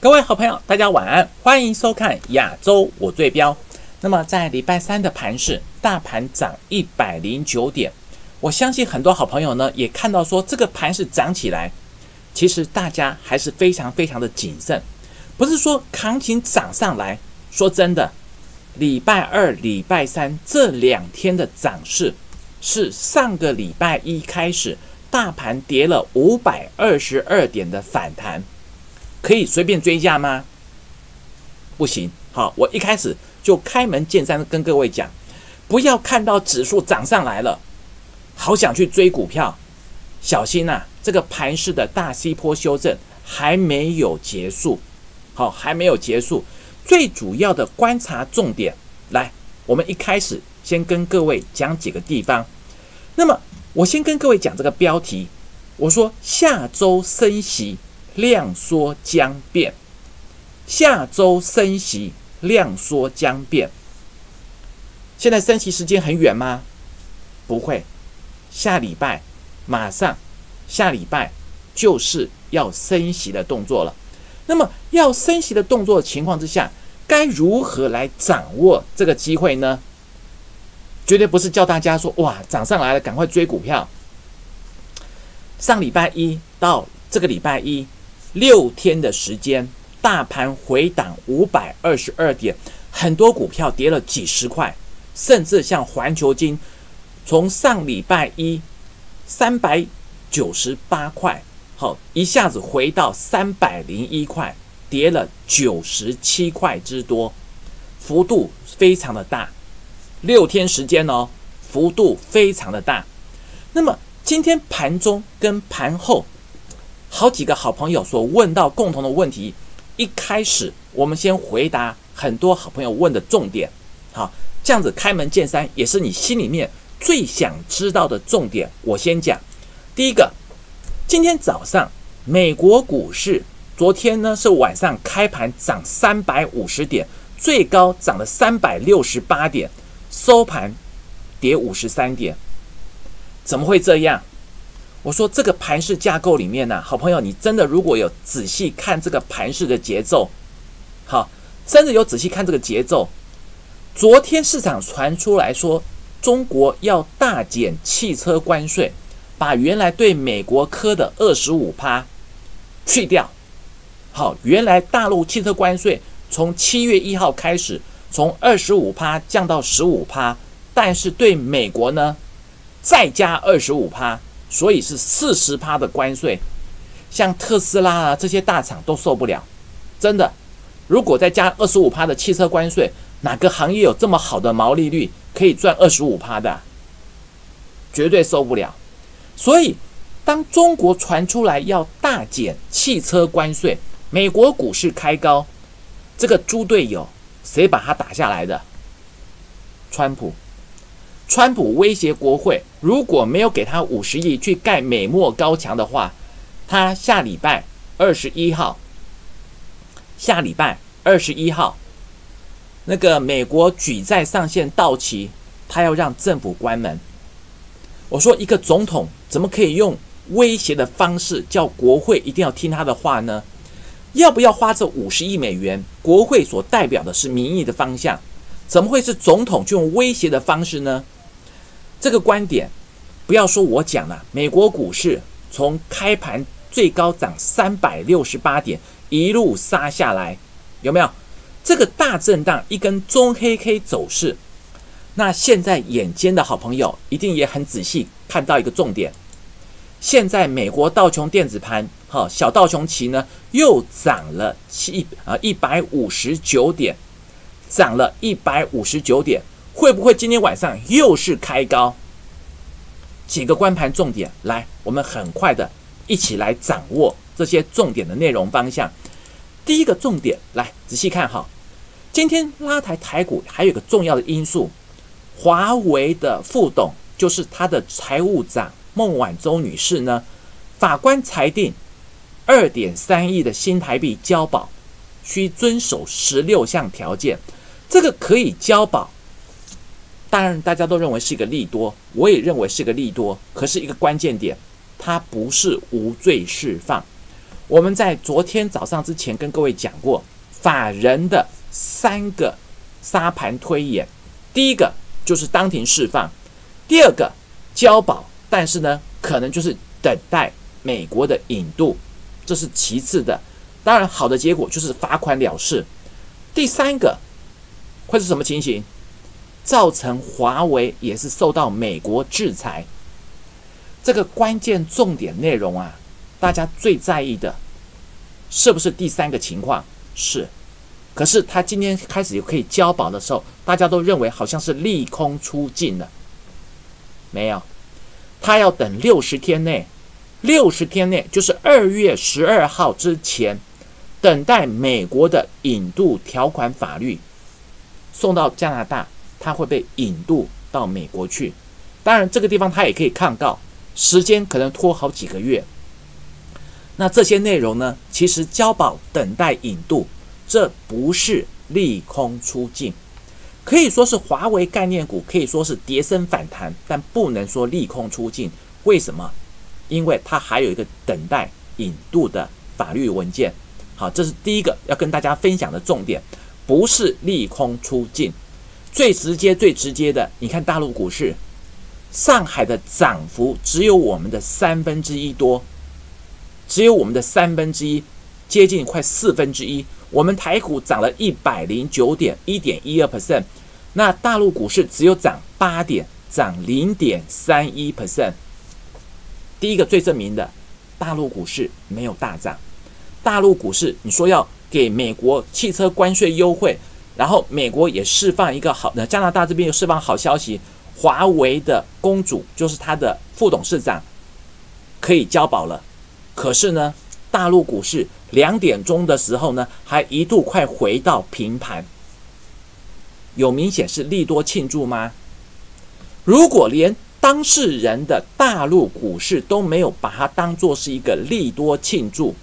各位好朋友，大家晚安，欢迎收看亚洲我最标。那么在礼拜三的盘市，大盘涨一百零九点，我相信很多好朋友呢也看到说这个盘是涨起来，其实大家还是非常非常的谨慎，不是说行情涨上来。说真的，礼拜二、礼拜三这两天的涨势，是上个礼拜一开始大盘跌了五百二十二点的反弹。可以随便追加吗？不行。好，我一开始就开门见山跟各位讲，不要看到指数涨上来了，好想去追股票，小心呐！这个盘式的大西坡修正还没有结束，好，还没有结束。最主要的观察重点，来，我们一开始先跟各位讲几个地方。那么，我先跟各位讲这个标题，我说下周升息。量缩将变，下周升息，量缩将变。现在升息时间很远吗？不会，下礼拜马上，下礼拜就是要升息的动作了。那么要升息的动作情况之下，该如何来掌握这个机会呢？绝对不是叫大家说哇涨上来了，赶快追股票。上礼拜一到这个礼拜一。六天的时间，大盘回档五百二十二点，很多股票跌了几十块，甚至像环球金，从上礼拜一三百九十八块，好一下子回到三百零一块，跌了九十七块之多，幅度非常的大。六天时间哦，幅度非常的大。那么今天盘中跟盘后。好几个好朋友所问到共同的问题，一开始我们先回答很多好朋友问的重点，好，这样子开门见山，也是你心里面最想知道的重点。我先讲，第一个，今天早上美国股市昨天呢是晚上开盘涨三百五十点，最高涨了三百六十八点，收盘跌五十三点，怎么会这样？我说这个盘式架构里面呢，好朋友，你真的如果有仔细看这个盘式的节奏，好，真的有仔细看这个节奏。昨天市场传出来说，中国要大减汽车关税，把原来对美国科的二十五趴去掉。好，原来大陆汽车关税从七月一号开始，从二十五趴降到十五趴，但是对美国呢，再加二十五趴。所以是四十趴的关税，像特斯拉啊这些大厂都受不了，真的。如果再加二十五趴的汽车关税，哪个行业有这么好的毛利率可以赚二十五趴的？绝对受不了。所以，当中国传出来要大减汽车关税，美国股市开高，这个猪队友谁把他打下来的？川普。川普威胁国会，如果没有给他五十亿去盖美墨高墙的话，他下礼拜二十一号，下礼拜二十一号，那个美国举债上限到期，他要让政府关门。我说，一个总统怎么可以用威胁的方式叫国会一定要听他的话呢？要不要花这五十亿美元？国会所代表的是民意的方向，怎么会是总统就用威胁的方式呢？这个观点，不要说我讲了。美国股市从开盘最高涨三百六十八点，一路杀下来，有没有？这个大震荡，一根中黑 K 走势。那现在眼尖的好朋友一定也很仔细看到一个重点。现在美国道琼电子盘，哈，小道琼旗呢又涨了七啊一百五十九点，涨了一百五十九点。会不会今天晚上又是开高？几个关盘重点，来，我们很快的一起来掌握这些重点的内容方向。第一个重点，来仔细看哈，今天拉抬台股还有个重要的因素，华为的副董就是他的财务长孟晚舟女士呢，法官裁定二点三亿的新台币交保，需遵守十六项条件，这个可以交保。当然，大家都认为是一个利多，我也认为是一个利多。可是，一个关键点，它不是无罪释放。我们在昨天早上之前跟各位讲过，法人的三个沙盘推演，第一个就是当庭释放，第二个交保，但是呢，可能就是等待美国的引渡，这是其次的。当然，好的结果就是罚款了事。第三个会是什么情形？造成华为也是受到美国制裁。这个关键重点内容啊，大家最在意的是不是第三个情况？是。可是他今天开始可以交保的时候，大家都认为好像是利空出尽了。没有，他要等六十天内，六十天内就是二月十二号之前，等待美国的引渡条款法律送到加拿大。他会被引渡到美国去，当然这个地方他也可以抗告，时间可能拖好几个月。那这些内容呢？其实交保等待引渡，这不是利空出尽，可以说是华为概念股可以说是跌升反弹，但不能说利空出尽。为什么？因为它还有一个等待引渡的法律文件。好，这是第一个要跟大家分享的重点，不是利空出尽。最直接、最直接的，你看大陆股市，上海的涨幅只有我们的三分之一多，只有我们的三分之一，接近快四分之一。我们台股涨了一百零九点一点一二 percent，那大陆股市只有涨八点，涨零点三一 percent。第一个最证明的，大陆股市没有大涨。大陆股市，你说要给美国汽车关税优惠？然后美国也释放一个好，那加拿大这边又释放好消息，华为的公主就是他的副董事长，可以交保了。可是呢，大陆股市两点钟的时候呢，还一度快回到平盘，有明显是利多庆祝吗？如果连当事人的大陆股市都没有把它当做是一个利多庆祝，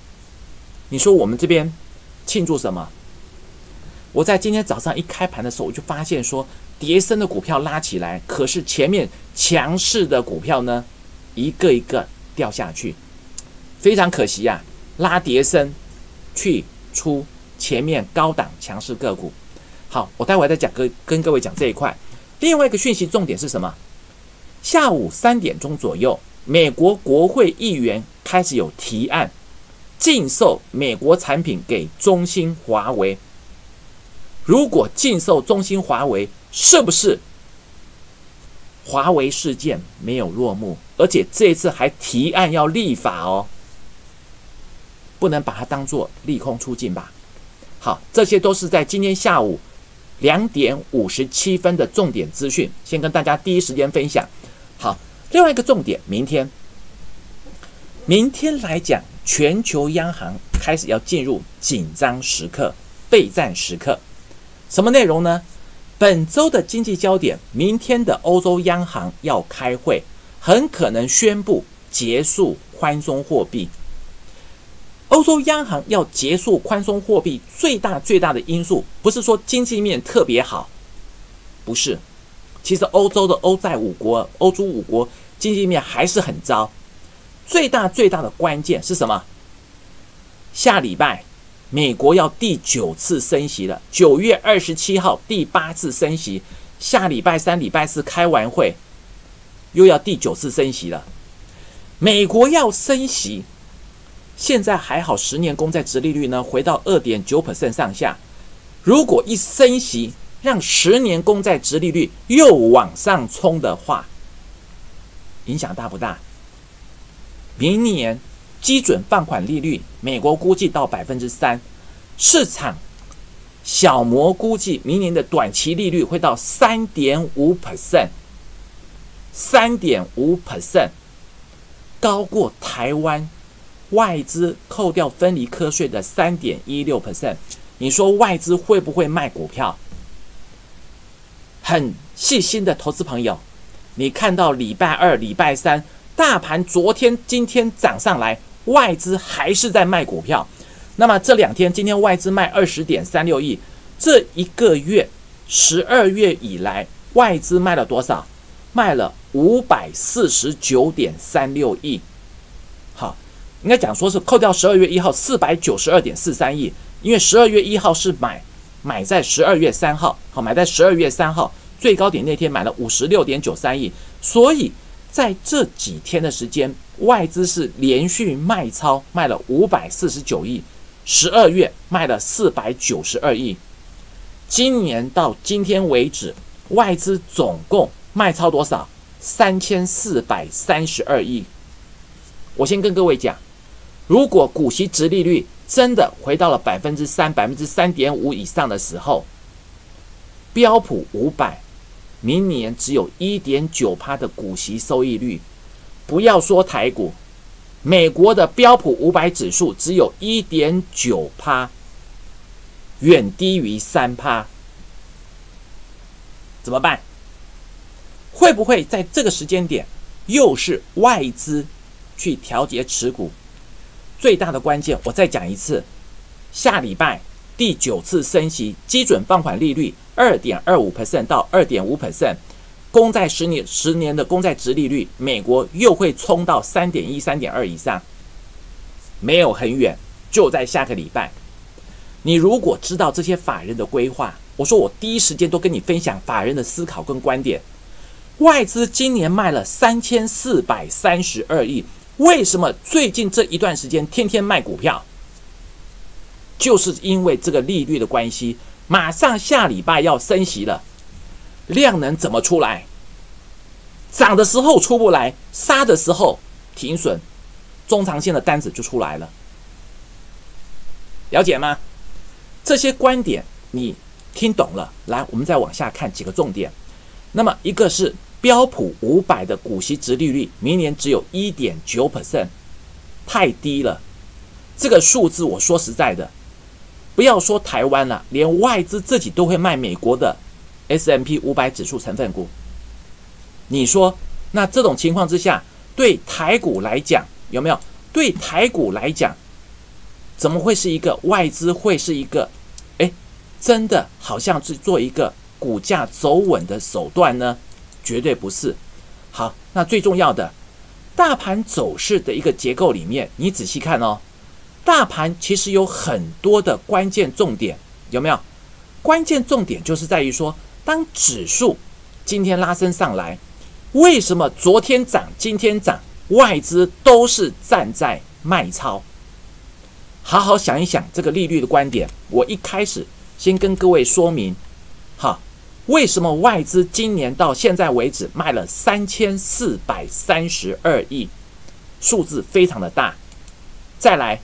你说我们这边庆祝什么？我在今天早上一开盘的时候，我就发现说，叠升的股票拉起来，可是前面强势的股票呢，一个一个掉下去，非常可惜呀。拉叠升去出前面高档强势个股。好，我待会再讲跟跟各位讲这一块。另外一个讯息重点是什么？下午三点钟左右，美国国会议员开始有提案，禁售美国产品给中兴、华为。如果禁售中兴、华为，是不是华为事件没有落幕？而且这一次还提案要立法哦，不能把它当做利空出尽吧？好，这些都是在今天下午两点五十七分的重点资讯，先跟大家第一时间分享。好，另外一个重点，明天，明天来讲，全球央行开始要进入紧张时刻、备战时刻。什么内容呢？本周的经济焦点，明天的欧洲央行要开会，很可能宣布结束宽松货币。欧洲央行要结束宽松货币，最大最大的因素不是说经济面特别好，不是。其实欧洲的欧债五国、欧洲五国经济面还是很糟。最大最大的关键是什么？下礼拜。美国要第九次升息了，九月二十七号第八次升息，下礼拜三、礼拜四开完会，又要第九次升息了。美国要升息，现在还好，十年公债殖利率呢回到二点九 percent 上下。如果一升息，让十年公债殖利率又往上冲的话，影响大不大？明年。基准放款利率，美国估计到百分之三，市场小摩估计明年的短期利率会到三点五 percent，三点五 percent，高过台湾外资扣掉分离科税的三点一六 percent。你说外资会不会卖股票？很细心的投资朋友，你看到礼拜二、礼拜三大盘昨天、今天涨上来。外资还是在卖股票，那么这两天，今天外资卖二十点三六亿，这一个月十二月以来，外资卖了多少？卖了五百四十九点三六亿。好，应该讲说是扣掉十二月一号四百九十二点四三亿，因为十二月一号是买买在十二月三号，好买在十二月三号最高点那天买了五十六点九三亿，所以在这几天的时间，外资是连续卖超卖了五百四十九亿，十二月卖了四百九十二亿，今年到今天为止，外资总共卖超多少？三千四百三十二亿。我先跟各位讲，如果股息值利率真的回到了百分之三、百分之三点五以上的时候，标普五百明年只有一点九趴的股息收益率。不要说台股，美国的标普五百指数只有一点九趴，远低于三趴。怎么办？会不会在这个时间点又是外资去调节持股？最大的关键，我再讲一次：下礼拜第九次升息，基准放款利率二点二五 percent 到二点五 percent，公债十年十年的公债值利率，美国又会冲到三点一、三点二以上，没有很远，就在下个礼拜。你如果知道这些法人的规划，我说我第一时间都跟你分享法人的思考跟观点。外资今年卖了三千四百三十二亿，为什么最近这一段时间天天卖股票？就是因为这个利率的关系，马上下礼拜要升息了，量能怎么出来？涨的时候出不来，杀的时候停损，中长线的单子就出来了。了解吗？这些观点你听懂了？来，我们再往下看几个重点。那么一个是。标普五百的股息值利率明年只有一点九 percent，太低了。这个数字我说实在的，不要说台湾了，连外资自己都会卖美国的 S M P 五百指数成分股。你说，那这种情况之下，对台股来讲有没有？对台股来讲，怎么会是一个外资会是一个？哎，真的好像是做一个股价走稳的手段呢？绝对不是。好，那最重要的，大盘走势的一个结构里面，你仔细看哦。大盘其实有很多的关键重点，有没有？关键重点就是在于说，当指数今天拉升上来，为什么昨天涨，今天涨，外资都是站在卖超？好好想一想这个利率的观点。我一开始先跟各位说明，哈。为什么外资今年到现在为止卖了三千四百三十二亿，数字非常的大。再来，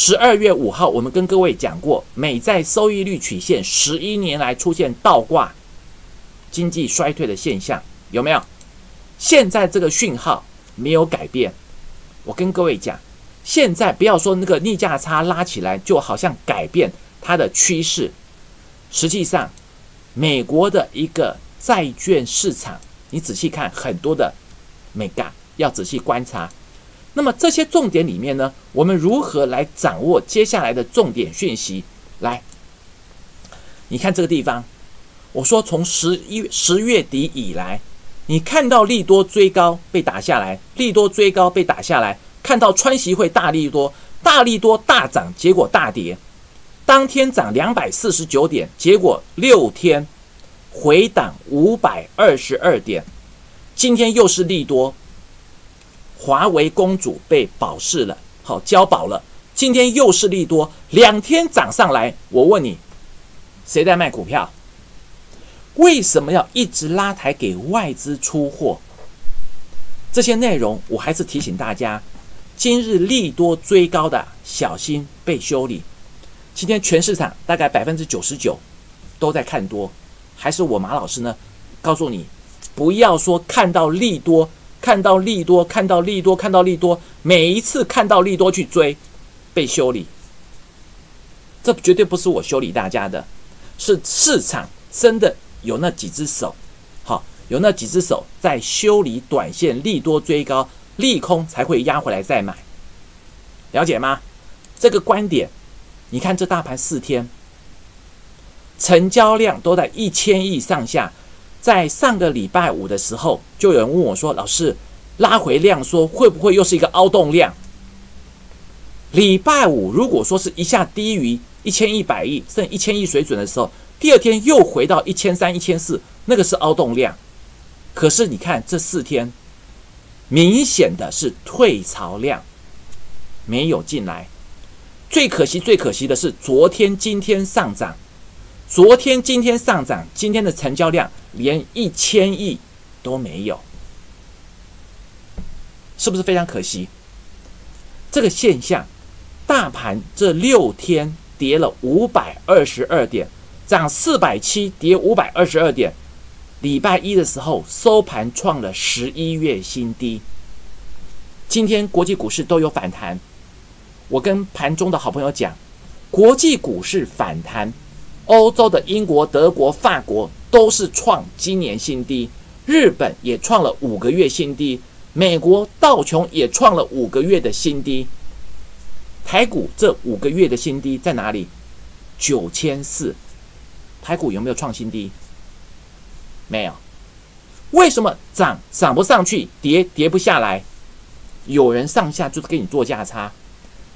十二月五号我们跟各位讲过，美债收益率曲线十一年来出现倒挂，经济衰退的现象有没有？现在这个讯号没有改变。我跟各位讲，现在不要说那个逆价差拉起来，就好像改变它的趋势，实际上。美国的一个债券市场，你仔细看很多的美感，要仔细观察。那么这些重点里面呢，我们如何来掌握接下来的重点讯息？来，你看这个地方，我说从十一十月底以来，你看到利多追高被打下来，利多追高被打下来，看到川习会大利多，大利多大涨，结果大跌。当天涨两百四十九点，结果六天回档五百二十二点。今天又是利多，华为公主被保释了，好交保了。今天又是利多，两天涨上来。我问你，谁在卖股票？为什么要一直拉抬给外资出货？这些内容我还是提醒大家：今日利多追高的，小心被修理。今天全市场大概百分之九十九都在看多，还是我马老师呢？告诉你，不要说看到利多，看到利多，看到利多，看到利多，每一次看到利多去追，被修理。这绝对不是我修理大家的，是市场真的有那几只手，好，有那几只手在修理短线利多追高，利空才会压回来再买，了解吗？这个观点。你看这大盘四天，成交量都在一千亿上下。在上个礼拜五的时候，就有人问我说：“老师，拉回量说会不会又是一个凹洞量？”礼拜五如果说是一下低于一千一百亿，甚至一千亿水准的时候，第二天又回到一千三、一千四，那个是凹洞量。可是你看这四天，明显的是退潮量，没有进来。最可惜、最可惜的是昨天、今天上涨，昨天、今天上涨，今天的成交量连一千亿都没有，是不是非常可惜？这个现象。大盘这六天跌了五百二十二点，涨四百七，跌五百二十二点。礼拜一的时候收盘创了十一月新低。今天国际股市都有反弹。我跟盘中的好朋友讲，国际股市反弹，欧洲的英国、德国、法国都是创今年新低，日本也创了五个月新低，美国道琼也创了五个月的新低。台股这五个月的新低在哪里？九千四。台股有没有创新低？没有。为什么涨涨不上去，跌跌不下来？有人上下就是给你做价差，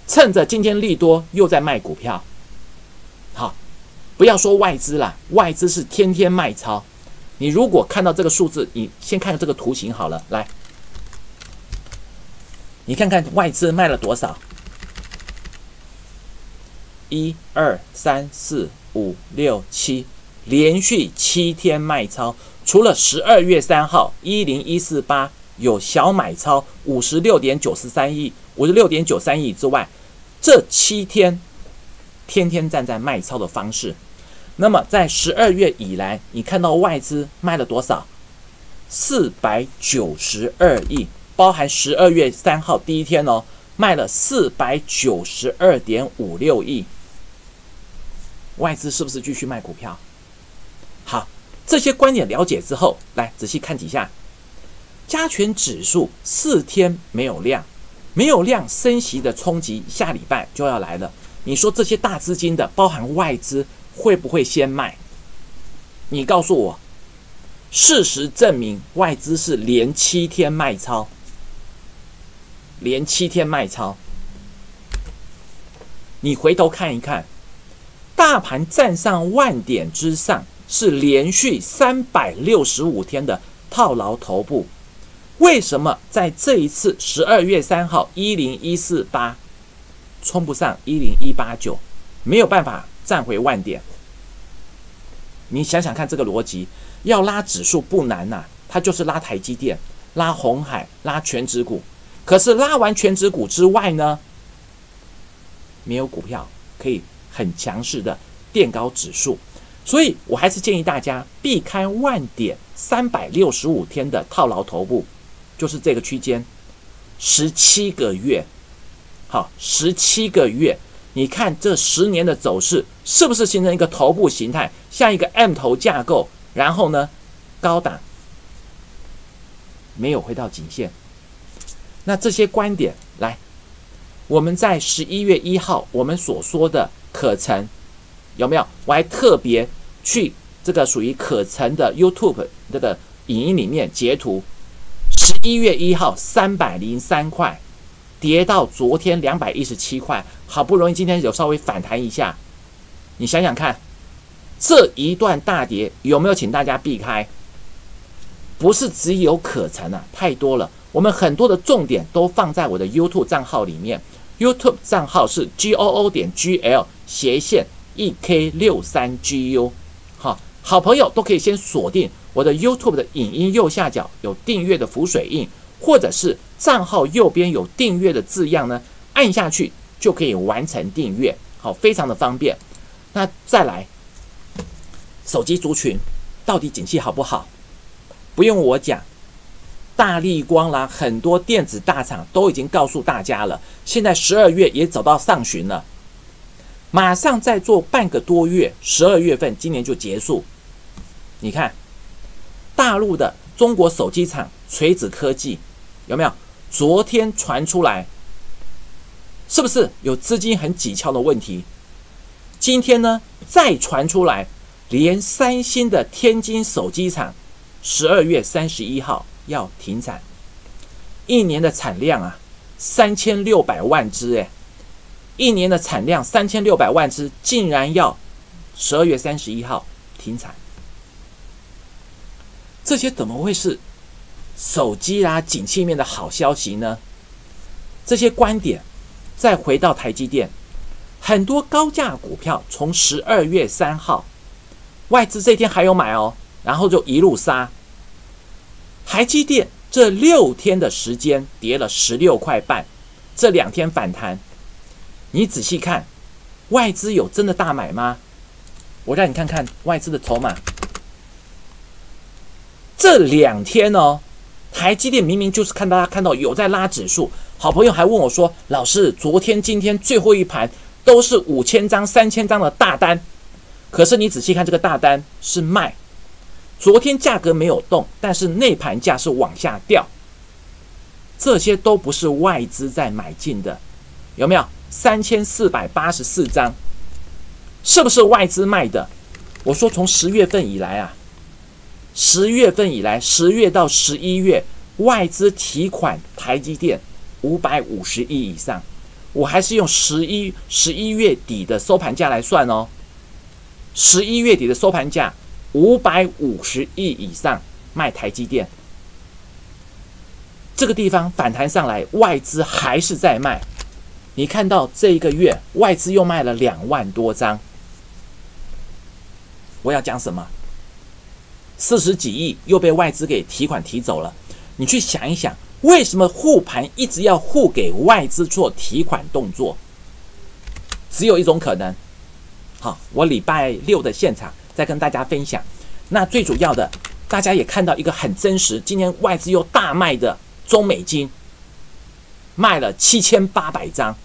趁着今天利多又在卖股票。不要说外资了，外资是天天卖超。你如果看到这个数字，你先看这个图形好了，来，你看看外资卖了多少。一二三四五六七，连续七天卖超，除了十二月三号一零一四八有小买超五十六点九十三亿，五十六点九三亿之外，这七天天天站在卖超的方式。那么在十二月以来，你看到外资卖了多少？四百九十二亿，包含十二月三号第一天哦，卖了四百九十二点五六亿。外资是不是继续卖股票？好，这些观点了解之后，来仔细看几下。加权指数四天没有量，没有量，升息的冲击下礼拜就要来了。你说这些大资金的，包含外资，会不会先卖？你告诉我，事实证明外资是连七天卖超，连七天卖超。你回头看一看。大盘站上万点之上，是连续三百六十五天的套牢头部。为什么在这一次十二月三号一零一四八冲不上一零一八九，没有办法站回万点？你想想看，这个逻辑要拉指数不难呐，它就是拉台积电、拉红海、拉全指股。可是拉完全指股之外呢，没有股票可以。很强势的垫高指数，所以我还是建议大家避开万点三百六十五天的套牢头部，就是这个区间十七个月。好，十七个月，你看这十年的走势是不是形成一个头部形态，像一个 M 头架构？然后呢，高档没有回到颈线。那这些观点来，我们在十一月一号我们所说的。可成有没有？我还特别去这个属于可成的 YouTube 这个影音里面截图，十一月一号三百零三块，跌到昨天两百一十七块，好不容易今天有稍微反弹一下，你想想看，这一段大跌有没有请大家避开？不是只有可成啊，太多了。我们很多的重点都放在我的 YouTube 账号里面，YouTube 账号是 G O O 点 G L。斜线 e k 六三 g u，好，好朋友都可以先锁定我的 YouTube 的影音右下角有订阅的浮水印，或者是账号右边有订阅的字样呢，按下去就可以完成订阅，好，非常的方便。那再来，手机族群到底景气好不好？不用我讲，大力光啦，很多电子大厂都已经告诉大家了，现在十二月也走到上旬了。马上再做半个多月，十二月份今年就结束。你看，大陆的中国手机厂锤子科技有没有？昨天传出来，是不是有资金很紧俏的问题？今天呢，再传出来，连三星的天津手机厂十二月三十一号要停产，一年的产量啊，三千六百万只，哎。一年的产量三千六百万只，竟然要十二月三十一号停产，这些怎么会是手机啦、景气面的好消息呢？这些观点，再回到台积电，很多高价股票从十二月三号外资这天还有买哦，然后就一路杀。台积电这六天的时间跌了十六块半，这两天反弹，你仔细看，外资有真的大买吗？我让你看看外资的筹码，这两天哦，台积电明明就是看大家看到有在拉指数。好朋友还问我说：“老师，昨天、今天最后一盘都是五千张、三千张的大单，可是你仔细看这个大单是卖，昨天价格没有动，但是内盘价是往下掉，这些都不是外资在买进的，有没有？三千四百八十四张，是不是外资卖的？我说从十月份以来啊，十月份以来，十月到十一月，外资提款台积电。”五百五十亿以上，我还是用十一十一月底的收盘价来算哦。十一月底的收盘价五百五十亿以上卖台积电，这个地方反弹上来，外资还是在卖。你看到这一个月外资又卖了两万多张，我要讲什么？四十几亿又被外资给提款提走了，你去想一想。为什么护盘一直要护给外资做提款动作？只有一种可能。好，我礼拜六的现场再跟大家分享。那最主要的，大家也看到一个很真实，今天外资又大卖的中美金，卖了七千八百张，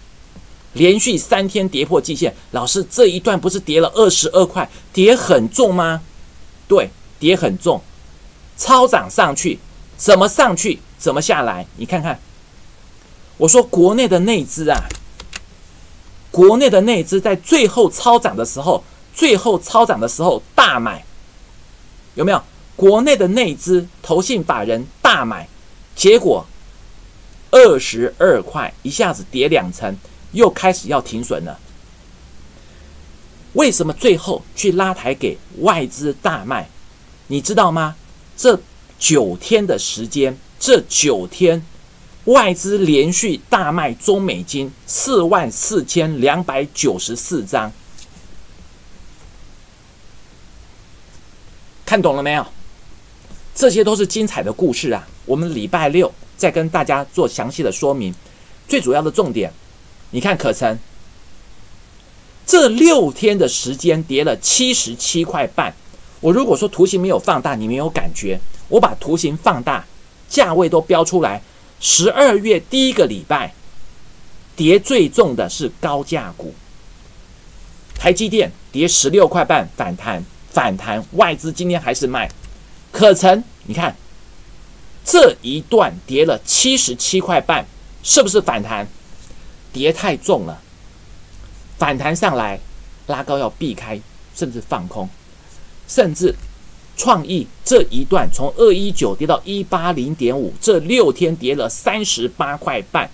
连续三天跌破季线。老师，这一段不是跌了二十二块，跌很重吗？对，跌很重，超涨上去，怎么上去？怎么下来？你看看，我说国内的内资啊，国内的内资在最后超涨的时候，最后超涨的时候大买，有没有？国内的内资投信法人大买，结果二十二块一下子跌两层，又开始要停损了。为什么最后去拉抬给外资大卖？你知道吗？这九天的时间。这九天，外资连续大卖中美金四万四千两百九十四张，看懂了没有？这些都是精彩的故事啊！我们礼拜六再跟大家做详细的说明。最主要的重点，你看可成，这六天的时间跌了七十七块半。我如果说图形没有放大，你没有感觉，我把图形放大。价位都标出来，十二月第一个礼拜跌最重的是高价股，台积电跌十六块半反弹，反弹外资今天还是卖，可成你看这一段跌了七十七块半，是不是反弹？跌太重了，反弹上来拉高要避开，甚至放空，甚至。创意这一段从二一九跌到一八零点五，这六天跌了三十八块半，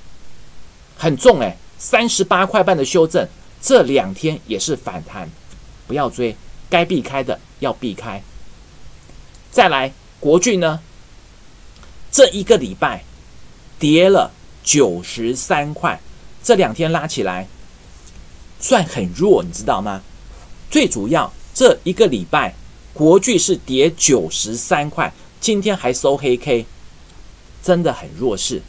很重哎，三十八块半的修正，这两天也是反弹，不要追，该避开的要避开。再来国巨呢，这一个礼拜跌了九十三块，这两天拉起来算很弱，你知道吗？最主要这一个礼拜。国巨是跌九十三块，今天还收黑 K，真的很弱势。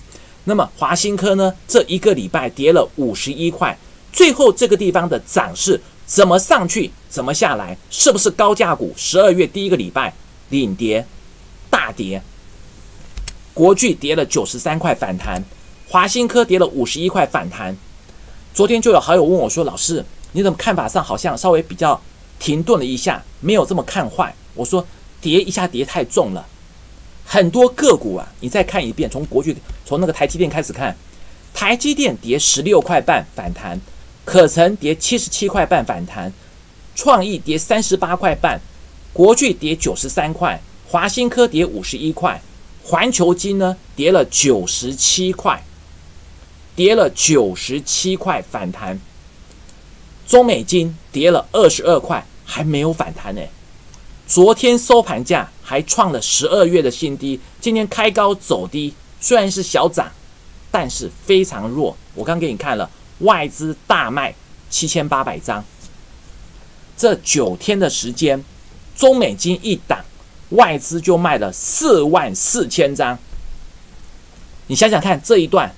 那么华新科呢？这一个礼拜跌了五十一块，最后这个地方的涨势怎么上去，怎么下来？是不是高价股？十二月第一个礼拜领跌大跌，国巨跌了九十三块反弹，华新科跌了五十一块反弹。昨天就有好友问我说：“老师，你怎么看法上好像稍微比较？”停顿了一下，没有这么看坏。我说跌一下跌太重了，很多个股啊，你再看一遍，从国巨从那个台积电开始看，台积电跌十六块半反弹，可成跌七十七块半反弹，创意跌三十八块半，国巨跌九十三块，华新科跌五十一块，环球金呢跌了九十七块，跌了九十七块反弹，中美金跌了二十二块，还没有反弹呢。昨天收盘价还创了十二月的新低，今天开高走低，虽然是小涨，但是非常弱。我刚给你看了，外资大卖七千八百张，这九天的时间，中美金一档，外资就卖了四万四千张。你想想看，这一段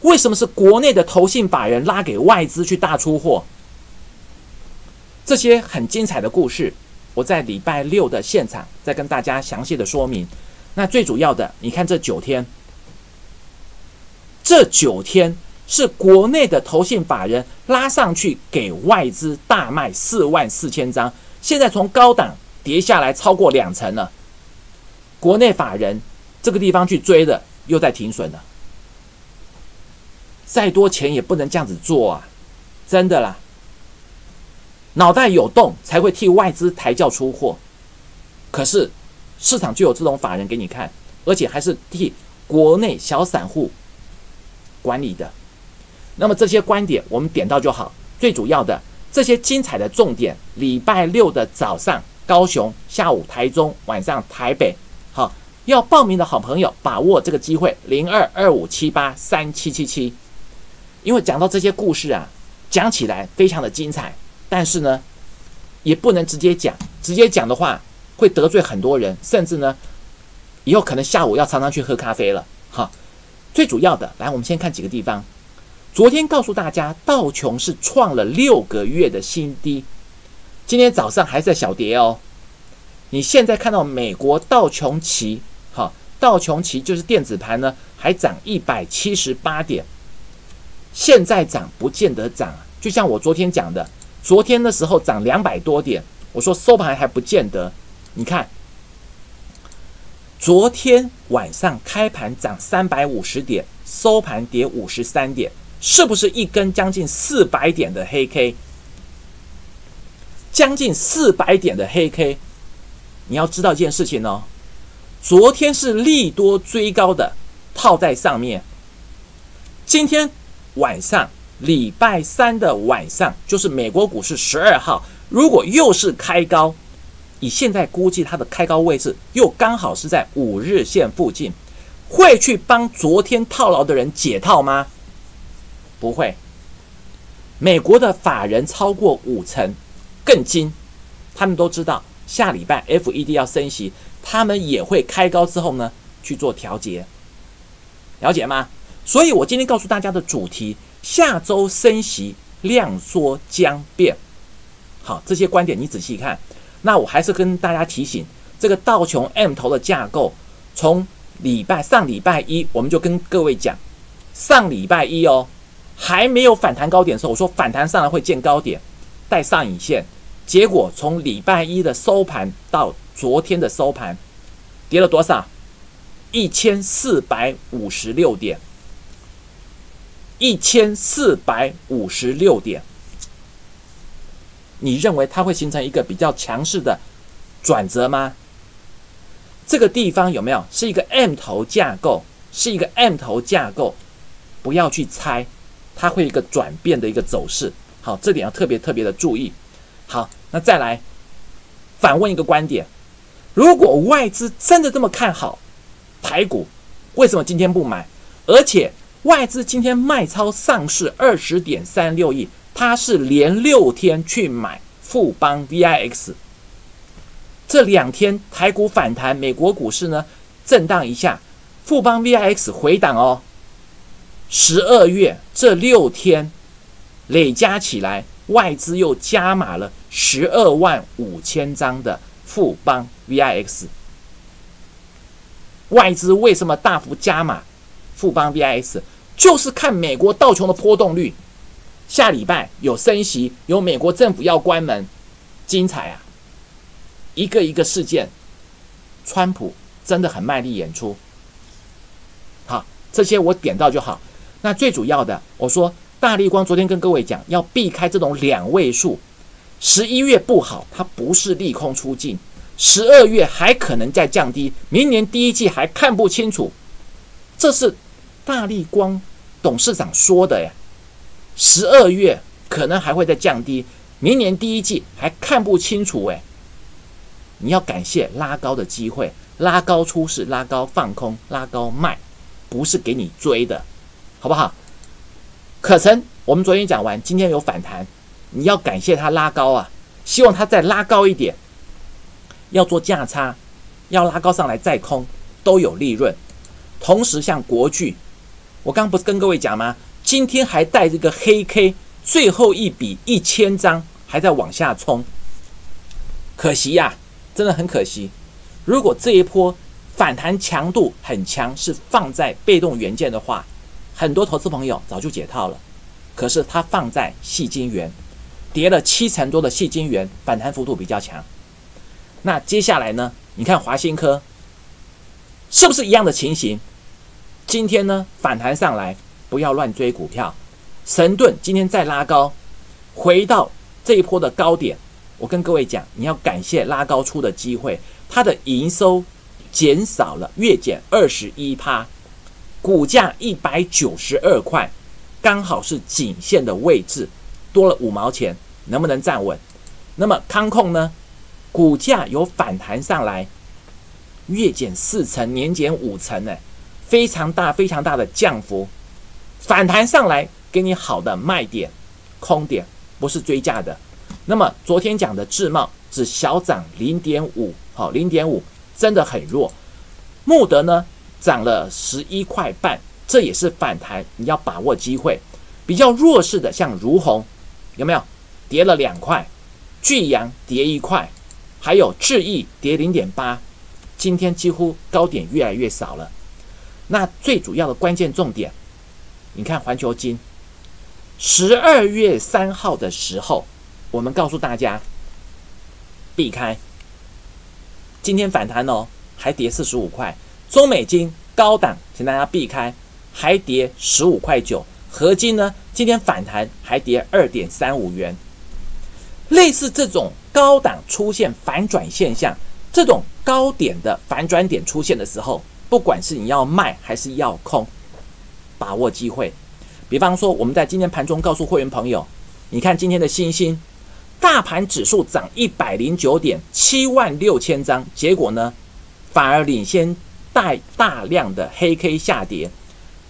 为什么是国内的投信法人拉给外资去大出货？这些很精彩的故事，我在礼拜六的现场再跟大家详细的说明。那最主要的，你看这九天，这九天是国内的投信法人拉上去给外资大卖四万四千张，现在从高档跌下来超过两成了，国内法人这个地方去追的。又在停损了，再多钱也不能这样子做啊！真的啦，脑袋有洞才会替外资抬轿出货。可是市场就有这种法人给你看，而且还是替国内小散户管理的。那么这些观点我们点到就好。最主要的这些精彩的重点，礼拜六的早上高雄，下午台中，晚上台北，好。要报名的好朋友，把握这个机会，零二二五七八三七七七。因为讲到这些故事啊，讲起来非常的精彩，但是呢，也不能直接讲，直接讲的话会得罪很多人，甚至呢，以后可能下午要常常去喝咖啡了。哈，最主要的，来，我们先看几个地方。昨天告诉大家，道琼是创了六个月的新低，今天早上还在小跌哦。你现在看到美国道琼奇。好，道琼奇就是电子盘呢，还涨一百七十八点。现在涨不见得涨，就像我昨天讲的，昨天的时候涨两百多点，我说收盘还不见得。你看，昨天晚上开盘涨三百五十点，收盘跌五十三点，是不是一根将近四百点的黑 K？将近四百点的黑 K，你要知道一件事情哦。昨天是利多追高的，套在上面。今天晚上，礼拜三的晚上，就是美国股市十二号，如果又是开高，以现在估计它的开高位置又刚好是在五日线附近，会去帮昨天套牢的人解套吗？不会。美国的法人超过五成，更精，他们都知道下礼拜 FED 要升息。他们也会开高之后呢去做调节，了解吗？所以我今天告诉大家的主题：下周升息量缩将变。好，这些观点你仔细看。那我还是跟大家提醒，这个道琼 M 头的架构，从礼拜上礼拜一我们就跟各位讲，上礼拜一哦还没有反弹高点的时候，我说反弹上来会见高点，带上影线。结果从礼拜一的收盘到昨天的收盘，跌了多少？一千四百五十六点，一千四百五十六点。你认为它会形成一个比较强势的转折吗？这个地方有没有是一个 M 头架构？是一个 M 头架构，不要去猜，它会一个转变的一个走势。好，这点要特别特别的注意。好，那再来反问一个观点：如果外资真的这么看好台股，为什么今天不买？而且外资今天卖超上市二十点三六亿，它是连六天去买富邦 VIX。这两天台股反弹，美国股市呢震荡一下，富邦 VIX 回档哦。十二月这六天累加起来。外资又加码了十二万五千张的富邦 VIX。外资为什么大幅加码富邦 VIX？就是看美国道琼的波动率。下礼拜有升息，有美国政府要关门，精彩啊！一个一个事件，川普真的很卖力演出。好，这些我点到就好。那最主要的，我说。大力光昨天跟各位讲，要避开这种两位数。十一月不好，它不是利空出尽；十二月还可能再降低，明年第一季还看不清楚。这是大力光董事长说的呀。十二月可能还会再降低，明年第一季还看不清楚诶。你要感谢拉高的机会，拉高出是拉高放空，拉高卖，不是给你追的，好不好？可成，我们昨天讲完，今天有反弹，你要感谢它拉高啊，希望它再拉高一点，要做价差，要拉高上来再空都有利润。同时，像国巨，我刚不是跟各位讲吗？今天还带这个黑 K，最后一笔一千张还在往下冲，可惜呀。真的很可惜，如果这一波反弹强度很强，是放在被动元件的话，很多投资朋友早就解套了。可是它放在细晶圆，跌了七成多的细晶圆，反弹幅度比较强。那接下来呢？你看华新科是不是一样的情形？今天呢反弹上来，不要乱追股票。神盾今天再拉高，回到这一波的高点。我跟各位讲，你要感谢拉高出的机会，它的营收减少了，月减二十一趴，股价一百九十二块，刚好是颈线的位置，多了五毛钱，能不能站稳？那么康控呢？股价有反弹上来，月减四成，年减五成，呢，非常大非常大的降幅，反弹上来给你好的卖点，空点不是追价的。那么昨天讲的智茂只小涨零点五，好，零点五真的很弱。穆德呢涨了十一块半，这也是反弹，你要把握机会。比较弱势的像如虹，有没有跌了两块？巨阳跌一块，还有智毅跌零点八，今天几乎高点越来越少了。那最主要的关键重点，你看环球金，十二月三号的时候。我们告诉大家，避开今天反弹哦，还跌四十五块。中美金高档，请大家避开，还跌十五块九。合金呢，今天反弹还跌二点三五元。类似这种高档出现反转现象，这种高点的反转点出现的时候，不管是你要卖还是要空，把握机会。比方说，我们在今天盘中告诉会员朋友，你看今天的星星。大盘指数涨一百零九点七万六千张，结果呢，反而领先带大量的黑 K 下跌，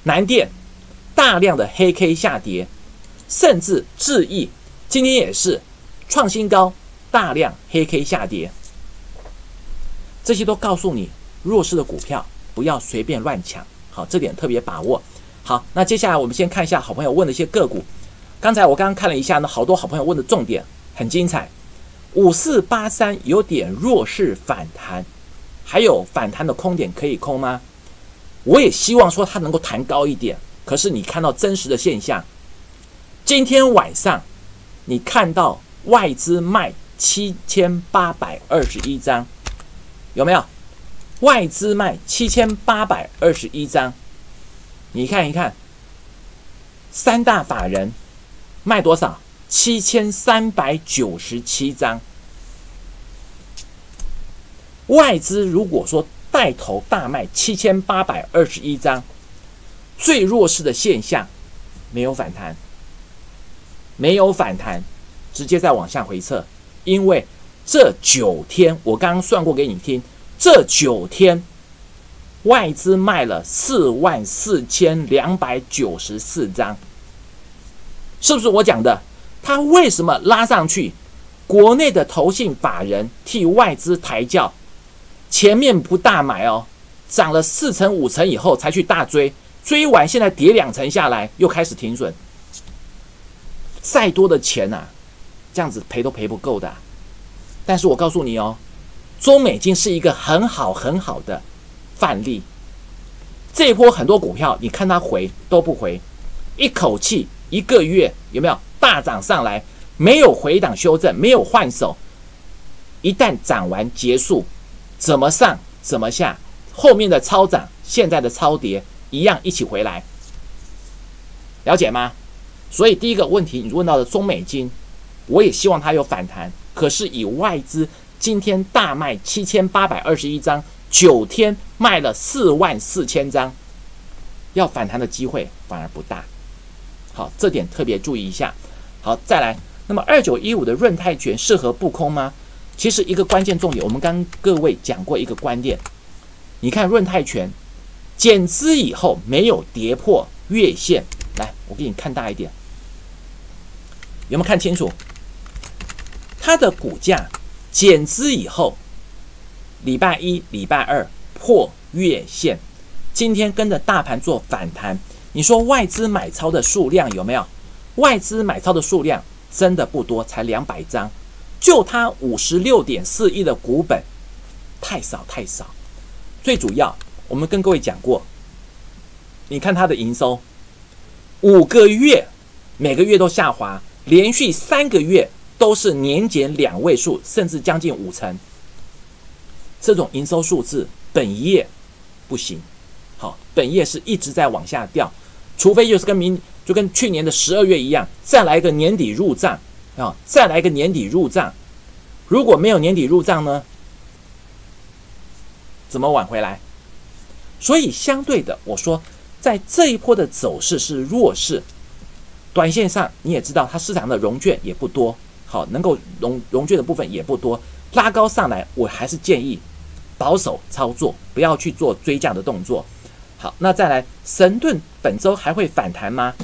南电大量的黑 K 下跌，甚至智毅今天也是创新高，大量黑 K 下跌，这些都告诉你弱势的股票不要随便乱抢，好，这点特别把握。好，那接下来我们先看一下好朋友问的一些个股，刚才我刚刚看了一下呢，好多好朋友问的重点。很精彩，五四八三有点弱势反弹，还有反弹的空点可以空吗？我也希望说它能够弹高一点，可是你看到真实的现象，今天晚上你看到外资卖七千八百二十一张，有没有？外资卖七千八百二十一张，你看一看，三大法人卖多少？七千三百九十七张，外资如果说带头大卖七千八百二十一张，最弱势的现象没有反弹，没有反弹，直接再往下回撤，因为这九天我刚刚算过给你听，这九天外资卖了四万四千两百九十四张，是不是我讲的？他为什么拉上去？国内的投信法人替外资抬轿，前面不大买哦，涨了四成五成以后才去大追，追完现在跌两成下来，又开始停损。再多的钱呐，这样子赔都赔不够的。但是我告诉你哦，中美金是一个很好很好的范例。这一波很多股票，你看它回都不回，一口气一个月有没有？大涨上来，没有回档修正，没有换手，一旦涨完结束，怎么上怎么下，后面的超涨，现在的超跌一样一起回来，了解吗？所以第一个问题你问到的中美金，我也希望它有反弹，可是以外资今天大卖七千八百二十一张，九天卖了四万四千张，要反弹的机会反而不大。好，这点特别注意一下。好，再来，那么二九一五的润泰拳适合布空吗？其实一个关键重点，我们刚各位讲过一个观点，你看润泰拳减资以后没有跌破月线，来，我给你看大一点，有没有看清楚？它的股价减资以后，礼拜一、礼拜二破月线，今天跟着大盘做反弹，你说外资买超的数量有没有？外资买超的数量真的不多，才两百张，就它五十六点四亿的股本，太少太少。最主要，我们跟各位讲过，你看它的营收，五个月每个月都下滑，连续三个月都是年减两位数，甚至将近五成。这种营收数字，本业不行，好，本业是一直在往下掉，除非就是跟明。就跟去年的十二月一样，再来一个年底入账啊，再来一个年底入账。如果没有年底入账呢，怎么挽回来？所以相对的，我说在这一波的走势是弱势，短线上你也知道，它市场的融券也不多，好，能够融融券的部分也不多，拉高上来，我还是建议保守操作，不要去做追价的动作。好，那再来，神盾本周还会反弹吗？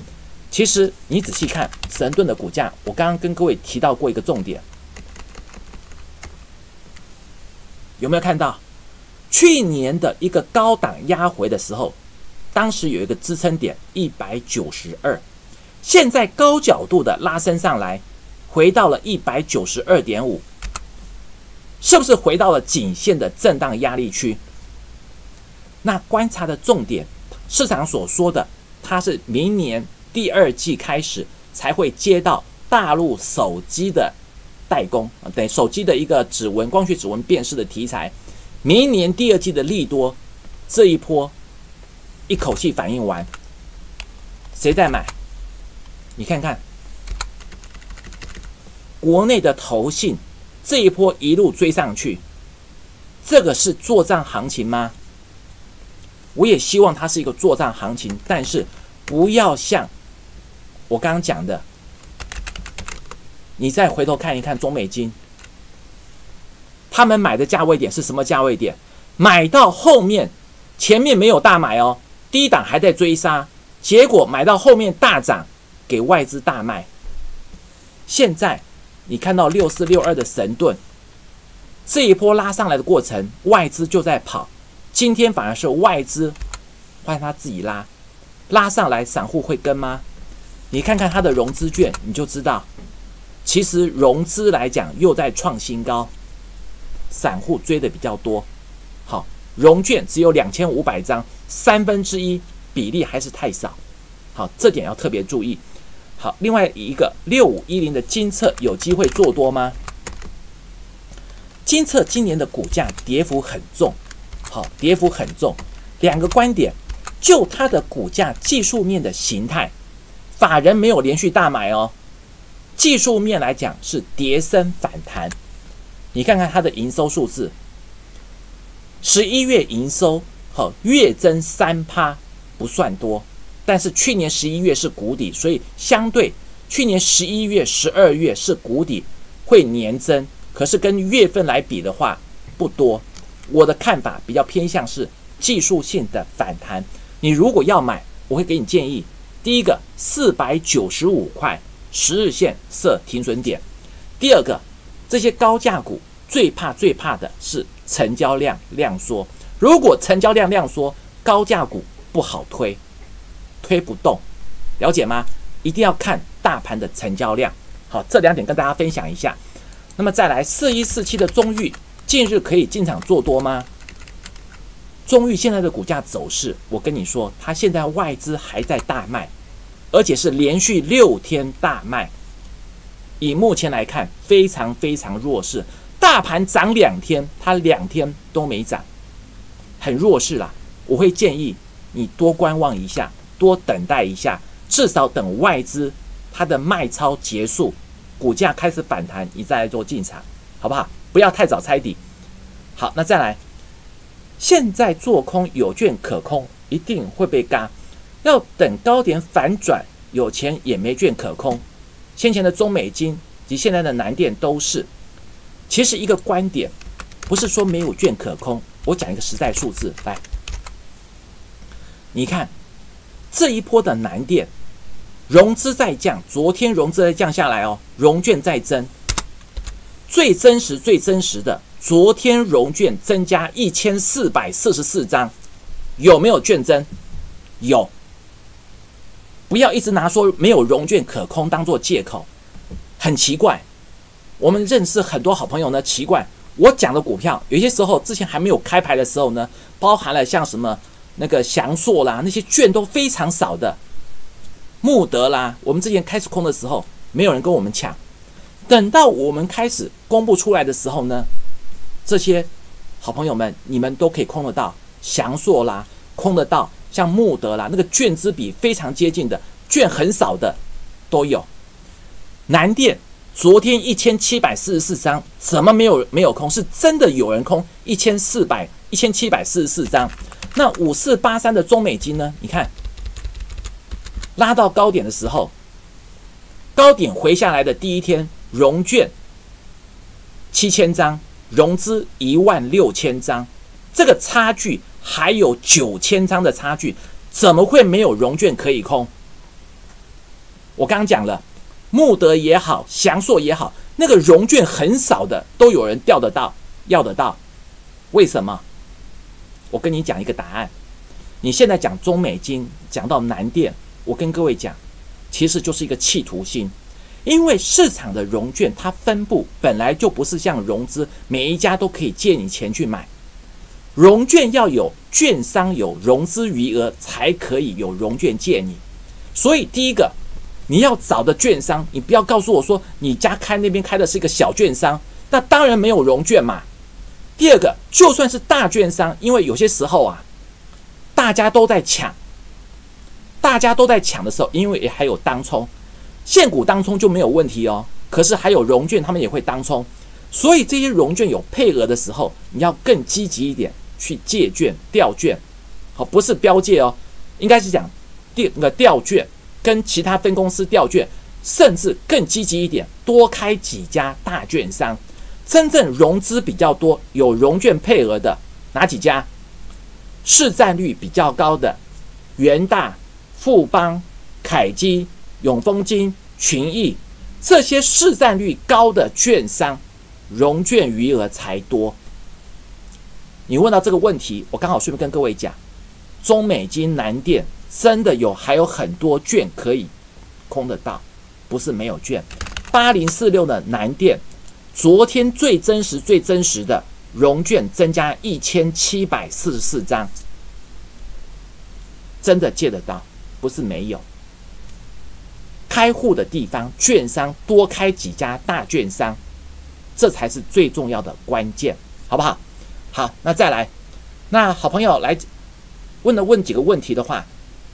其实你仔细看神盾的股价，我刚刚跟各位提到过一个重点，有没有看到去年的一个高档压回的时候，当时有一个支撑点一百九十二，现在高角度的拉升上来，回到了一百九十二点五，是不是回到了颈线的震荡压力区？那观察的重点，市场所说的，它是明年。第二季开始才会接到大陆手机的代工啊，等手机的一个指纹光学指纹辨识的题材。明年第二季的利多这一波一口气反应完，谁在买？你看看国内的投信这一波一路追上去，这个是做账行情吗？我也希望它是一个做账行情，但是不要像。我刚刚讲的，你再回头看一看中美金，他们买的价位点是什么价位点？买到后面，前面没有大买哦，低档还在追杀，结果买到后面大涨，给外资大卖。现在你看到六四六二的神盾，这一波拉上来的过程，外资就在跑，今天反而是外资换他自己拉，拉上来，散户会跟吗？你看看它的融资券，你就知道，其实融资来讲又在创新高，散户追的比较多。好，融券只有两千五百张，三分之一比例还是太少。好，这点要特别注意。好，另外一个六五一零的金策有机会做多吗？金策今年的股价跌幅很重，好，跌幅很重。两个观点，就它的股价技术面的形态。法人没有连续大买哦，技术面来讲是跌升反弹。你看看它的营收数字，十一月营收好月增三趴不算多，但是去年十一月是谷底，所以相对去年十一月、十二月是谷底，会年增。可是跟月份来比的话不多。我的看法比较偏向是技术性的反弹。你如果要买，我会给你建议。第一个四百九十五块十日线设停损点。第二个，这些高价股最怕最怕的是成交量量缩。如果成交量量缩，高价股不好推，推不动，了解吗？一定要看大盘的成交量。好，这两点跟大家分享一下。那么再来四一四七的中裕，近日可以进场做多吗？中裕现在的股价走势，我跟你说，它现在外资还在大卖，而且是连续六天大卖。以目前来看，非常非常弱势。大盘涨两天，它两天都没涨，很弱势啦。我会建议你多观望一下，多等待一下，至少等外资它的卖超结束，股价开始反弹，你再来做进场，好不好？不要太早猜底。好，那再来。现在做空有券可空，一定会被嘎。要等高点反转，有钱也没券可空。先前的中美金及现在的南电都是。其实一个观点，不是说没有券可空。我讲一个实在数字来，你看这一波的南电融资在降，昨天融资在降下来哦，融券在增。最真实、最真实的，昨天融券增加一千四百四十四张，有没有券增？有。不要一直拿说没有融券可空当做借口，很奇怪。我们认识很多好朋友呢，奇怪，我讲的股票有些时候之前还没有开牌的时候呢，包含了像什么那个祥硕啦，那些券都非常少的，穆德啦，我们之前开始空的时候，没有人跟我们抢，等到我们开始公布出来的时候呢，这些好朋友们你们都可以空得到，祥硕啦，空得到，像穆德啦，那个券资比非常接近的，券很少的都有，南电。昨天一千七百四十四张，怎么没有没有空？是真的有人空一千四百一千七百四十四张。那五四八三的中美金呢？你看，拉到高点的时候，高点回下来的第一天，融券七千张，融资一万六千张，这个差距还有九千张的差距，怎么会没有融券可以空？我刚刚讲了。穆德也好，祥硕也好，那个融券很少的，都有人调得到，要得到。为什么？我跟你讲一个答案。你现在讲中美金，讲到南电，我跟各位讲，其实就是一个企图心。因为市场的融券它分布本来就不是像融资，每一家都可以借你钱去买。融券要有券商有融资余额，才可以有融券借你。所以第一个。你要找的券商，你不要告诉我说你家开那边开的是一个小券商，那当然没有融券嘛。第二个，就算是大券商，因为有些时候啊，大家都在抢，大家都在抢的时候，因为也还有当冲，现股当冲就没有问题哦。可是还有融券，他们也会当冲，所以这些融券有配额的时候，你要更积极一点去借券调券，好，不是标借哦，应该是讲调那个调券。跟其他分公司调券，甚至更积极一点，多开几家大券商，真正融资比较多、有融券配额的哪几家？市占率比较高的元大、富邦、凯基、永丰金、群益这些市占率高的券商，融券余额才多。你问到这个问题，我刚好顺便跟各位讲，中美金、南电。真的有，还有很多券可以空得到，不是没有券。八零四六的南电，昨天最真实、最真实的融券增加一千七百四十四张，真的借得到，不是没有。开户的地方，券商多开几家大券商，这才是最重要的关键，好不好？好，那再来，那好朋友来问了问几个问题的话。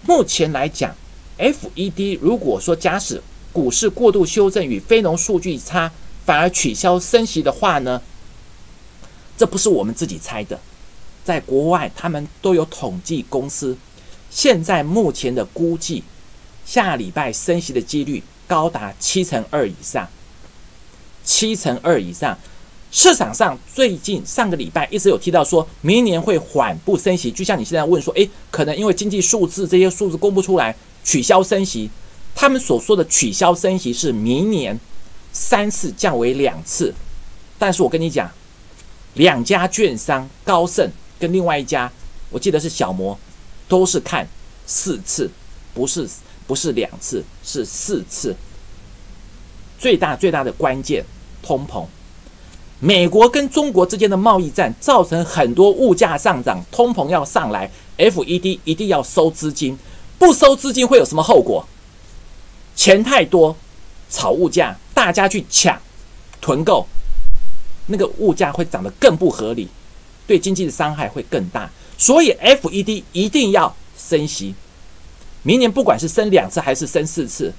目前来讲，FED 如果说假使股市过度修正与非农数据差，反而取消升息的话呢？这不是我们自己猜的，在国外他们都有统计公司，现在目前的估计，下礼拜升息的几率高达七成二以上，七成二以上。市场上最近上个礼拜一直有提到说，明年会缓步升息，就像你现在问说，诶，可能因为经济数字这些数字公布出来，取消升息。他们所说的取消升息是明年三次降为两次，但是我跟你讲，两家券商高盛跟另外一家，我记得是小摩，都是看四次，不是不是两次，是四次。最大最大的关键，通膨。美国跟中国之间的贸易战造成很多物价上涨，通膨要上来，FED 一定要收资金，不收资金会有什么后果？钱太多，炒物价，大家去抢，囤购，那个物价会涨得更不合理，对经济的伤害会更大。所以 FED 一定要升息，明年不管是升两次还是升四次，